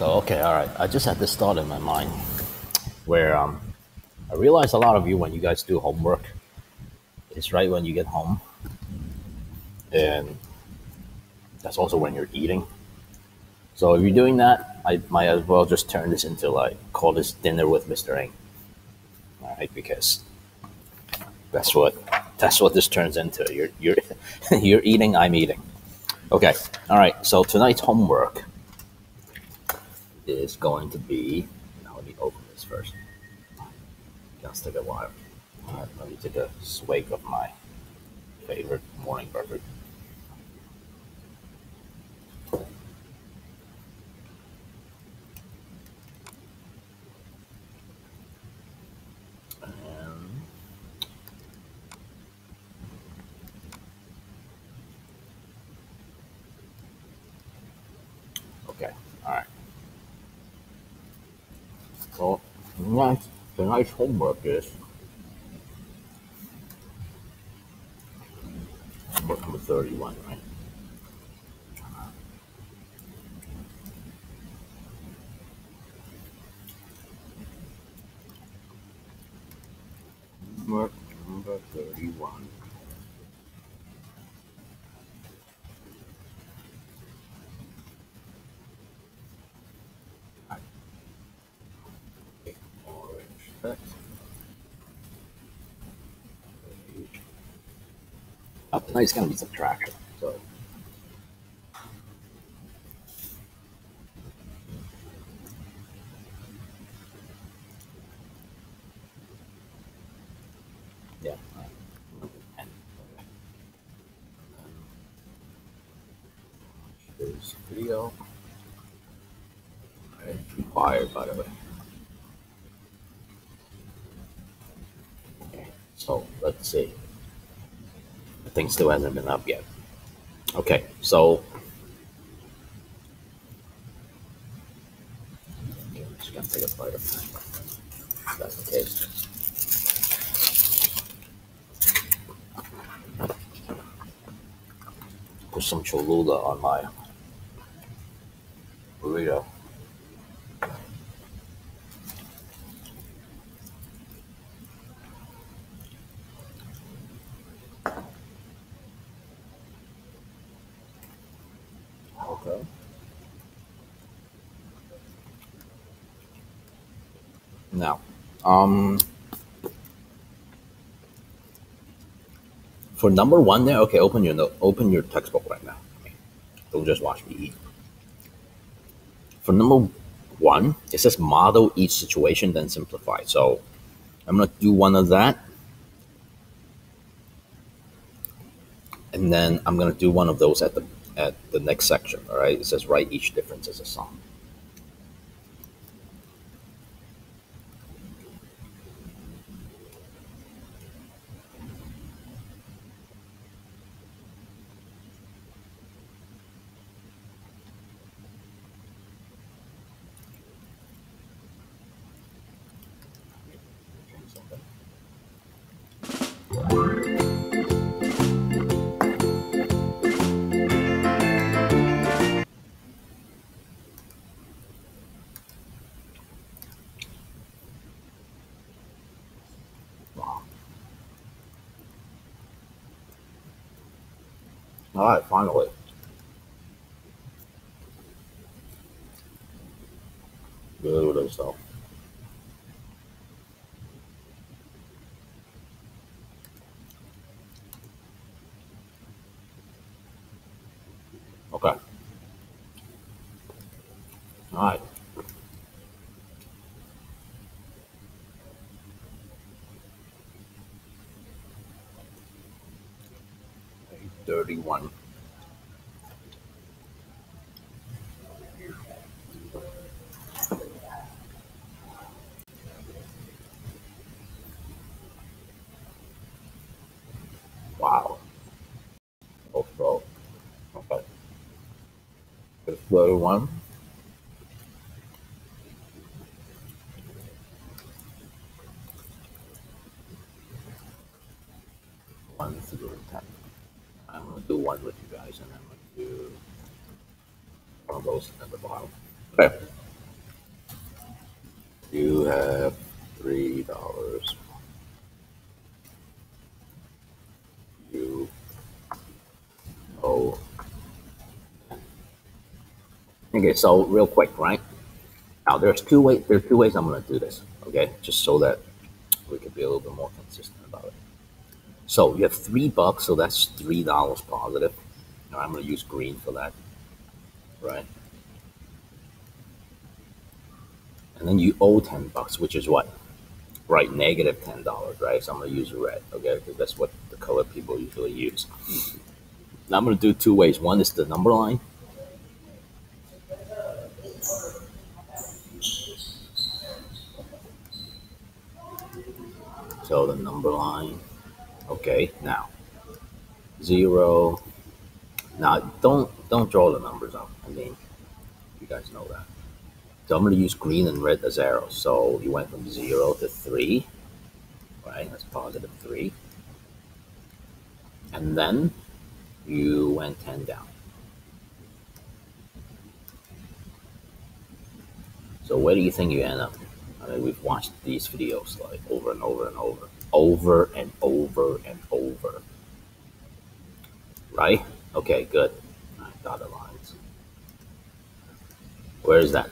So okay, all right. I just had this thought in my mind where um, I realize a lot of you when you guys do homework, it's right when you get home, and that's also when you're eating. So if you're doing that, I might as well just turn this into like call this dinner with Mr. Ng, all right? Because that's what that's what this turns into. You're you're you're eating, I'm eating. Okay, all right. So tonight's homework is going to be. Now let me open this first. It's take a while. All right, let me take a swig of my favorite morning beverage. Okay, all right. Well, tonight, tonight's homework is homework number 31, right? Number 31. Orange text. Oh, gonna be subtraction. So yeah. There's video. Right. Required, by the way. So let's see. The thing still hasn't been up yet. Okay. So okay, I'm just gonna take a bite of that. Case. Put some Cholula on my burrito. Now, um, for number one there, okay, open your open your textbook right now. Don't just watch me eat. For number one, it says model each situation, then simplify. So I'm gonna do one of that, and then I'm gonna do one of those at the at the next section. All right, it says write each difference as a sum. All right, finally. Good with stuff. Okay. All right. Wow. Also, okay. It's thirty-one. One. I'm gonna do one with you guys, and I'm gonna do one of those at the bottom. Okay. You have three dollars. You owe. Okay, so real quick, right? Now there's two ways. There are two ways I'm going to do this. Okay, just so that we can be a little bit more consistent. So you have three bucks, so that's three dollars positive. Now I'm going to use green for that, right? And then you owe ten bucks, which is what? Right, negative ten dollars, right? So I'm going to use red, okay? Because that's what the color people usually use. Now I'm going to do two ways. One is the number line. So the number line. Okay, now zero. Now don't don't draw the numbers up. I mean, you guys know that. So I'm going to use green and red as arrows. So you went from zero to three, right? That's positive three. And then you went 10 down. So where do you think you end up? I mean, we've watched these videos like over and over and over, over and over and over. Right? Okay, good. Dotted lines. Where is that?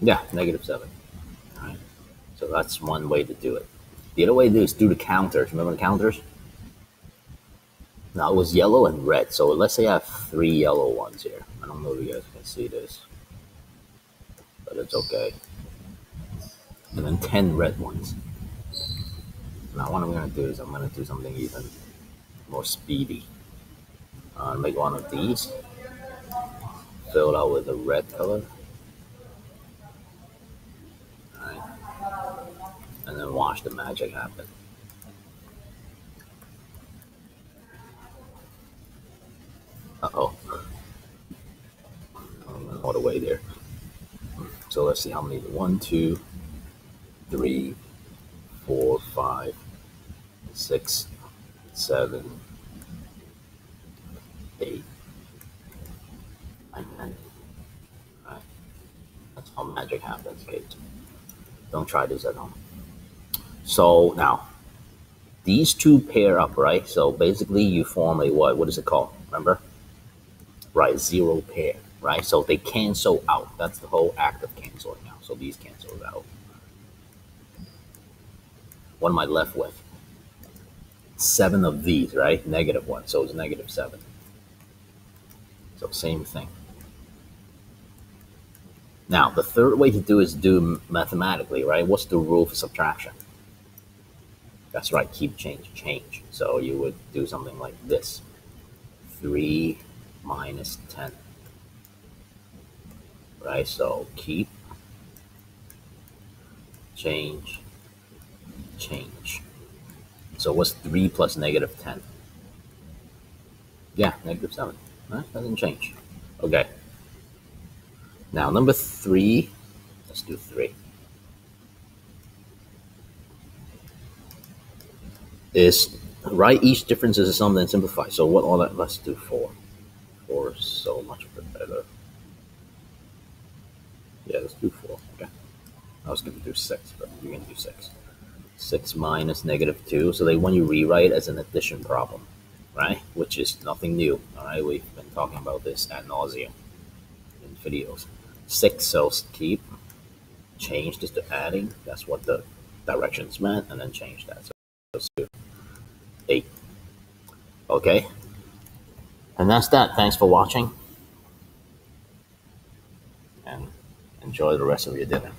Yeah, negative seven. All right. So that's one way to do it. The other way to do is do the counters. Remember the counters? Now it was yellow and red. So let's say I have three yellow ones here. I don't know if you guys can see this, but it's okay. And then 10 red ones. Now what I'm going to do is I'm going to do something even more speedy. Uh, make one of these. Fill it out with a red color. Alright. And then watch the magic happen. Uh-oh. All the way there. So let's see how many. One, two, three, six, seven, eight. Right. That's how magic happens, Kate. Don't try this at home. So now, these two pair up, right? So basically you form a what? What is it called? Remember? right? Zero pair, right? So they cancel out. That's the whole act of canceling out. So these cancel out. What am I left with? Seven of these, right? Negative one. So it's negative seven. So same thing. Now, the third way to do is do mathematically, right? What's the rule for subtraction? That's right, keep change, change. So you would do something like this. 3 minus 10. Right, so keep, change, change. So what's 3 plus negative 10? Yeah, negative 7. Right? Doesn't change. Okay. Now, number 3, let's do 3. Is write each difference as a sum, then simplify. So what all that, let's do 4 four so much better. Yeah, let's do four. Okay. I was going to do six, but you're going to do six. Six minus negative two. So they want you rewrite as an addition problem, right? Which is nothing new. All right. We've been talking about this ad nauseum in videos. Six, so keep. Change this to adding. That's what the directions meant, and then change that. So let's eight. Okay. And that's that. Thanks for watching. And enjoy the rest of your dinner.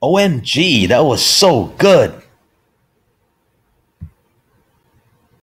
OMG, that was so good.